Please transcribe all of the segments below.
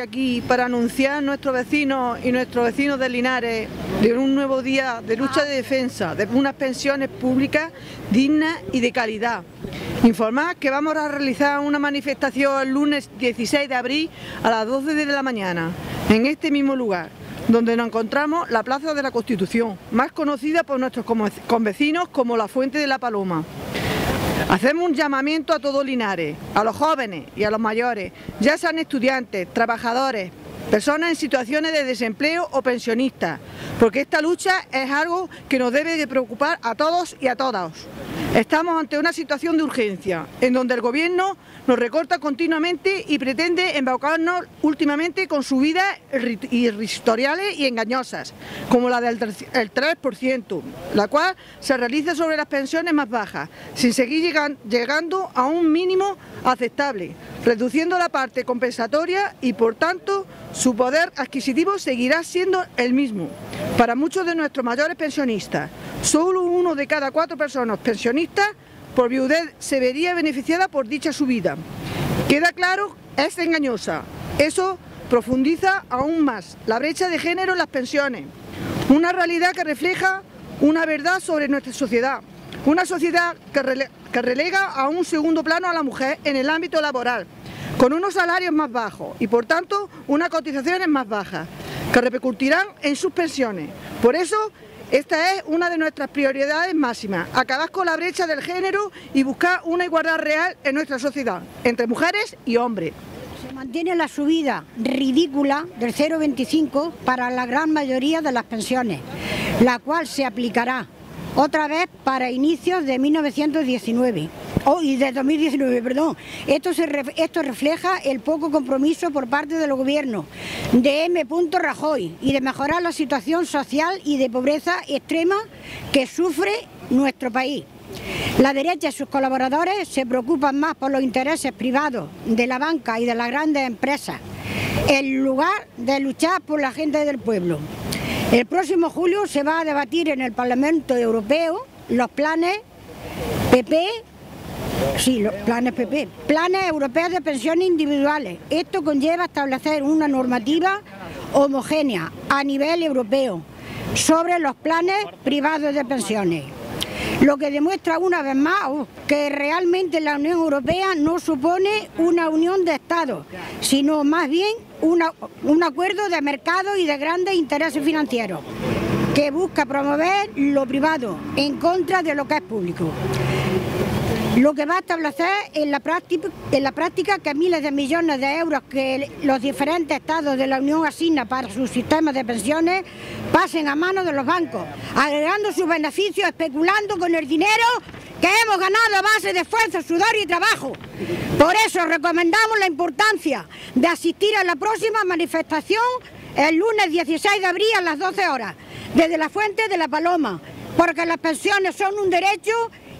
aquí para anunciar a nuestros vecinos y nuestros vecinos de Linares de un nuevo día de lucha de defensa de unas pensiones públicas dignas y de calidad. Informar que vamos a realizar una manifestación el lunes 16 de abril a las 12 de la mañana en este mismo lugar donde nos encontramos la Plaza de la Constitución, más conocida por nuestros convecinos como la Fuente de la Paloma. Hacemos un llamamiento a todos Linares, a los jóvenes y a los mayores, ya sean estudiantes, trabajadores, personas en situaciones de desempleo o pensionistas, porque esta lucha es algo que nos debe de preocupar a todos y a todas. Estamos ante una situación de urgencia, en donde el Gobierno nos recorta continuamente y pretende embaucarnos últimamente con subidas irrisoriales y engañosas, como la del 3%, la cual se realiza sobre las pensiones más bajas, sin seguir llegando a un mínimo aceptable, reduciendo la parte compensatoria y, por tanto, su poder adquisitivo seguirá siendo el mismo. Para muchos de nuestros mayores pensionistas, solo de cada cuatro personas pensionistas por viudez se vería beneficiada por dicha subida. Queda claro, es engañosa. Eso profundiza aún más la brecha de género en las pensiones, una realidad que refleja una verdad sobre nuestra sociedad, una sociedad que, relega a un segundo plano a la mujer en el ámbito laboral, con unos salarios más bajos y por tanto unas cotizaciones más bajas, que repercutirán en sus pensiones. Por eso, esta es una de nuestras prioridades máximas, acabar con la brecha del género y buscar una igualdad real en nuestra sociedad, entre mujeres y hombres. Se mantiene la subida ridícula del 0,25 para la gran mayoría de las pensiones, la cual se aplicará otra vez para inicios de 1919. Oh, y de 2019, perdón. Esto, se, esto refleja el poco compromiso por parte del gobierno de M. Rajoy y de mejorar la situación social y de pobreza extrema que sufre nuestro país. La derecha y sus colaboradores se preocupan más por los intereses privados de la banca y de las grandes empresas, en lugar de luchar por la gente del pueblo. El próximo julio se va a debatir en el Parlamento Europeo los planes PP, sí, los planes PP, planes europeos de pensiones individuales. Esto conlleva establecer una normativa homogénea a nivel europeo sobre los planes privados de pensiones lo que demuestra una vez más que realmente la Unión Europea no supone una unión de Estados, sino más bien un acuerdo de mercado y de grandes intereses financieros que busca promover lo privado en contra de lo que es público lo que va a establecer en la, práctica, que miles de millones de euros que los diferentes estados de la Unión asignan para sus sistemas de pensiones pasen a manos de los bancos, agregando sus beneficios, especulando con el dinero que hemos ganado a base de esfuerzo, sudor y trabajo. Por eso recomendamos la importancia de asistir a la próxima manifestación el lunes 16 de abril a las 12 horas, desde la Fuente de la Paloma, porque las pensiones son un derecho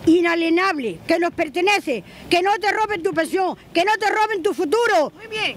inalienable, que nos pertenece, que no te roben tu pensión, que no te roben tu futuro. Muy bien.